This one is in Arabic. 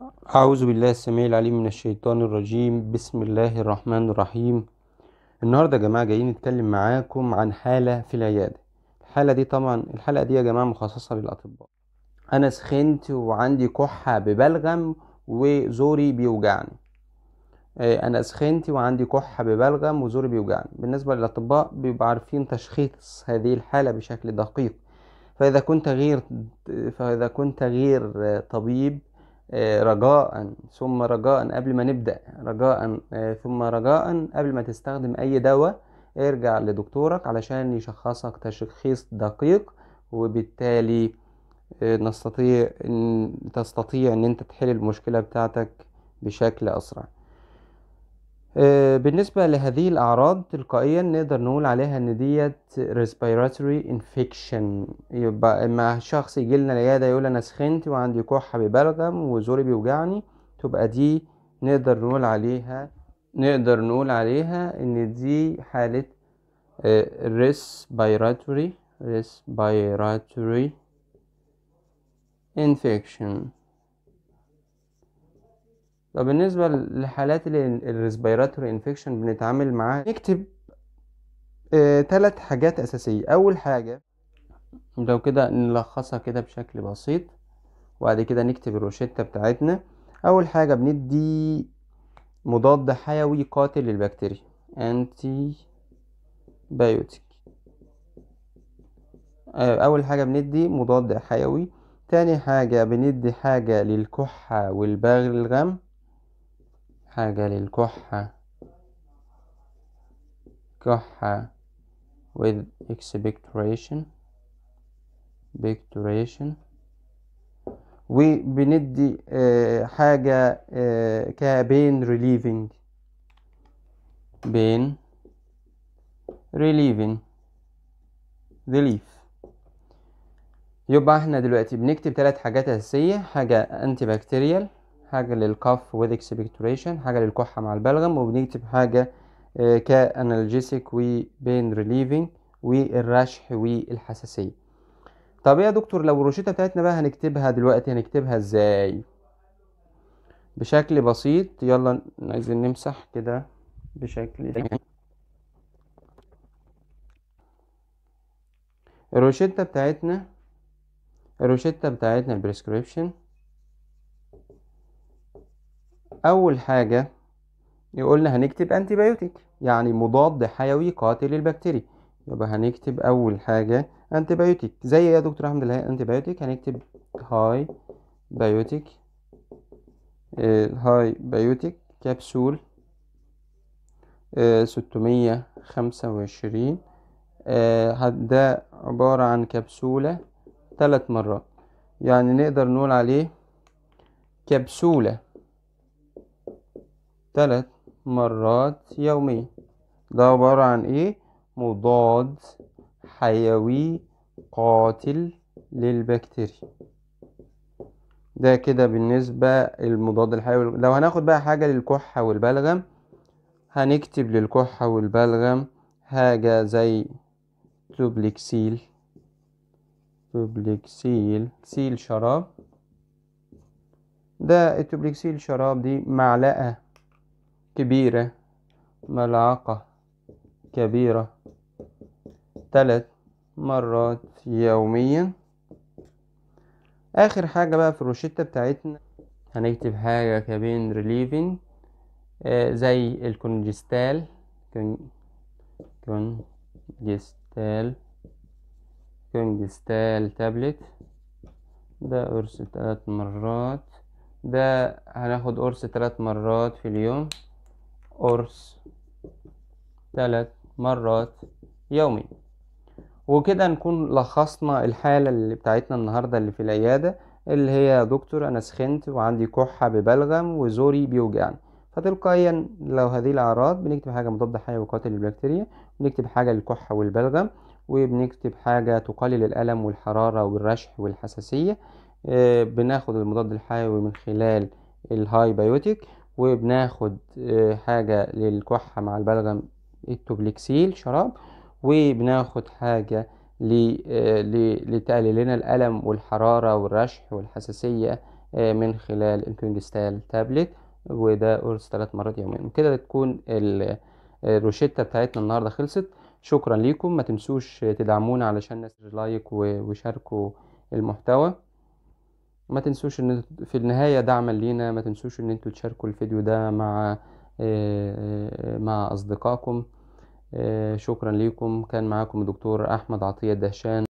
أعوذ بالله السميع العليم من الشيطان الرجيم. بسم الله الرحمن الرحيم. النهاردة يا جماعة جايين نتكلم معاكم عن حالة في العيادة. الحالة دي طبعا الحلقة دي يا جماعة مخصصة للأطباء. أنا سخنت وعندي كحة ببلغم وزوري بيوجعني. آه، أنا سخنت وعندي كحة ببلغم وزوري بيوجعني. بالنسبة للأطباء بيبقوا عارفين تشخيص هذه الحالة بشكل دقيق. فإذا كنت غير فإذا كنت غير آه، طبيب رجاء ثم رجاء قبل ما نبدأ رجاء آه، ثم رجاء قبل ما تستخدم أي دواء ارجع لدكتورك علشان يشخصك تشخيص دقيق وبالتالي آه، نستطيع تستطيع إن أنت تحل المشكلة بتاعتك بشكل أسرع. آه، بالنسبة لهذه الأعراض تلقائيا نقدر نقول عليها إن ديت respiratory infection. يبقى اما شخص يجي لنا العيادة يقول أنا سخنت وعندي كحة ببلغم وزوري بيوجعني تبقى دي نقدر نقول عليها نقدر نقول عليها إن دي حالة آه، respiratory respiratory infection. طب بالنسبة لحالات ال respiratory infection بنتعامل معاها نكتب آه، تلات حاجات أساسية. أول حاجة لو كده نلخصها كده بشكل بسيط وبعد كده نكتب الروشتة بتاعتنا. أول حاجة بندي مضاد حيوي قاتل للبكتيريا أنتي بايوتيك أول حاجة بندي مضاد حيوي. تاني حاجة بندي حاجة للكحة والبلغم حاجة للكحة كحة with expectoration expectoration. وبندي آه، حاجة آه، ك pain relieving pain relieving. Relief يبقى إحنا دلوقتي بنكتب ثلاث حاجات أساسية حاجة antibacterial حاجة لل cough expectoration حاجة للكحة مع البلغم وبنكتب حاجة آه، ك analgesic و pain relieving والرشح والحساسية طب يا دكتور لو الروشتة بتاعتنا بقى هنكتبها دلوقتي هنكتبها إزاي؟ بشكل بسيط يلا عايزين نمسح كده بشكل الروشتة بتاعتنا الروشتة بتاعتنا البريسكريبشن أول حاجة يقولنا هنكتب antibiotic يعني مضاد حيوي قاتل للبكتيريا. يبقى هنكتب أول حاجة antibiotic زي يا دكتور أحمد ال antibiotic هنكتب Hibiotic ال Hibiotic كبسول ستمية خمسة وعشرين ده عبارة عن كبسولة ثلاث مرات. يعني نقدر نقول عليه كبسولة ثلاث مرات يوميا ده عبارة عن إيه؟ مضاد حيوي قاتل للبكتيريا. ده كده بالنسبة للمضاد الحيوي. لو هناخد بقى حاجة للكحة والبلغم هنكتب للكحة والبلغم حاجة زي توبليكسيل. Toplexil سيل شراب. ده ال Toplexil شراب دي معلقة كبيرة ملعقة كبيرة ثلاث مرات يوميا. آخر حاجة بقى في الروشتة بتاعتنا هنكتب حاجة ك pain relieving آه زي ال Congestal كون Congestal Congestal tablet. ده قرص ثلاث مرات. ده هناخد قرص ثلاث مرات في اليوم. قرص ثلاث مرات يومي. وكده نكون لخصنا الحالة اللي بتاعتنا النهاردة اللي في العيادة اللي هي يا دكتور أنا سخنت وعندي كحة ببلغم وزوري بيوجعني. فتلقائيا لو هذه الأعراض بنكتب حاجة مضاد حيوي قاتل للبكتيريا بنكتب حاجة للكحة والبلغم وبنكتب حاجة تقلل الألم والحرارة والرشح والحساسية. آه، بناخد المضاد الحيوي من خلال ال Hibiotic وبناخد آه، حاجة للكحة مع البلغم ال Toplexil شراب وبناخد حاجة آه، لتقلل لنا الألم والحرارة والرشح والحساسية آه، من خلال ال Congestal tablet وده قرص ثلاث مرات يوميا. كده تكون ال- الروشتة بتاعتنا النهاردة خلصت. شكرا ليكم. ما تنسوش تدعمونا علشان الناس like وشاركوا المحتوى. ما تنسوش إن في النهاية دعما لينا ما تنسوش إن أنتوا تشاركوا الفيديو ده مع آه، مع أصدقائكم. آه، شكرا ليكم. كان معاكم الدكتور أحمد عطية الدهشان.